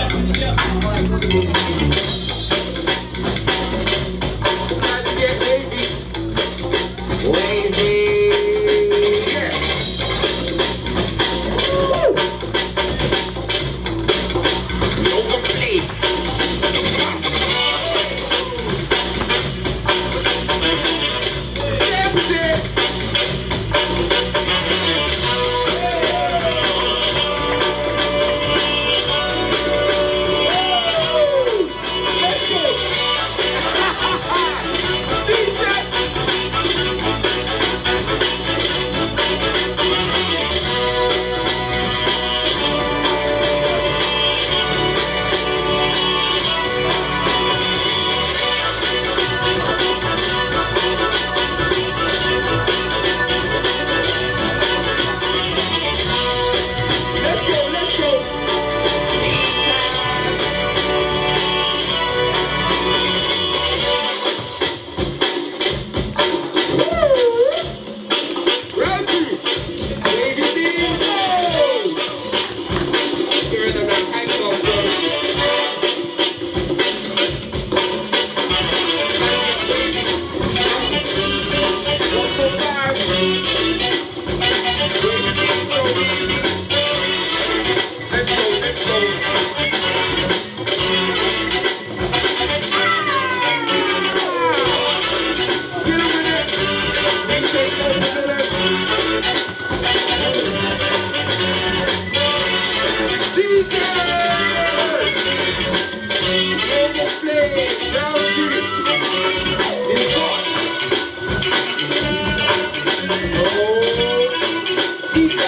Yeah, yeah, yeah.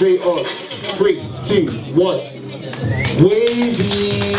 straight up. Three, two, one. Wavy.